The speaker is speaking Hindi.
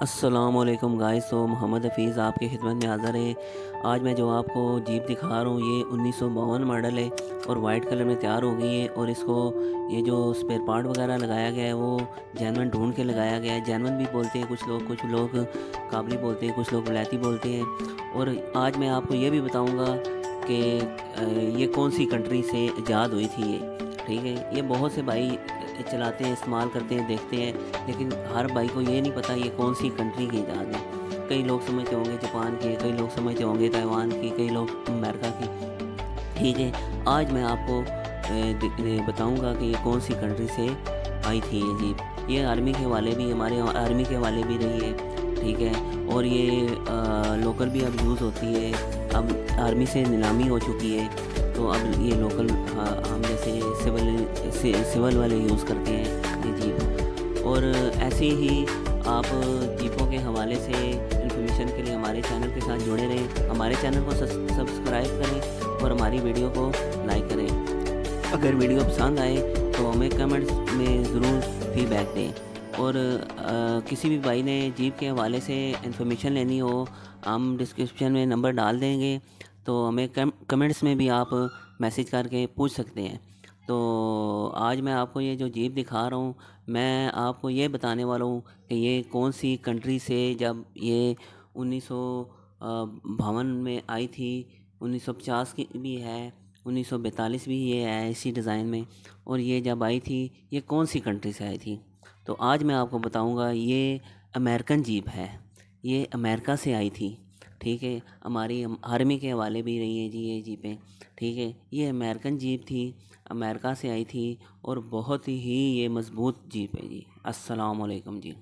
असलकम गाइस तो मोहम्मद हफीज़ आपकी खिदमत में हाज़िर है। आज मैं जो आपको जीप दिखा रहा हूँ, ये उन्नीस सौ बावन मॉडल है और वाइट कलर में तैयार हो गई है और इसको ये जो स्पेयर पार्ट वगैरह लगाया गया है, वो जैनवन ढूंढ के लगाया गया है। जैनवन भी बोलते हैं कुछ लोग कुछ लोग काबली बोलते हैं, कुछ लोग वलैती बोलते हैं। और आज मैं आपको ये भी बताऊँगा कि ये कौन सी कंट्री से ईजाद हुई थी ये। ठीक है ये बहुत से भाई चलाते हैं इस्तेमाल करते हैं देखते हैं लेकिन हर भाई को ये नहीं पता ये कौन सी कंट्री की ईजाद है। कई लोग समझते होंगे जापान के कई लोग समझते होंगे ताइवान की कई लोग अमेरिका की। ठीक है आज मैं आपको बताऊँगा कि ये कौन सी कंट्री से आई थी ये जीप। ये आर्मी के वाले भी हमारे आर्मी के वाले भी रही है ठीक है और ये आ, लोकल भी अब यूज़ होती है। अब आर्मी से नीलामी हो चुकी है तो अब ये लोकल हम जैसे सिविल सिविल वाले यूज़ करते हैं ये जीप और ऐसे ही आप जीपों के हवाले से इन्फॉर्मेशन के लिए हमारे चैनल के साथ जुड़े रहें। हमारे चैनल को सब्सक्राइब करें और हमारी वीडियो को लाइक करें। अगर वीडियो पसंद आए तो हमें कमेंट्स में ज़रूर फीडबैक दें। और आ, किसी भी भाई ने जीप के हवाले से इन्फॉर्मेशन लेनी हो हम डिस्क्रिप्शन में नंबर डाल देंगे तो हमें कम कमेंट्स में भी आप मैसेज करके पूछ सकते हैं। तो आज मैं आपको ये जो जीप दिखा रहा हूँ, मैं आपको ये बताने वाला हूँ कि ये कौन सी कंट्री से जब ये उन्नीस बावन में आई थी 1950 की भी है, उन्नीस भी ये है इसी डिज़ाइन में, और ये जब आई थी, ये कौन सी कंट्री से आई थी? तो आज मैं आपको बताऊँगा, ये अमेरिकन जीप है, ये अमेरिका से आई थी। ठीक है, हमारी आर्मी के हवाले भी रही है जी ये जीपें, ठीक है। ये अमेरिकन जीप थी, अमेरिका से आई थी और बहुत ही ये मज़बूत जीप है जी। अस्सलाम वालेकुम जी।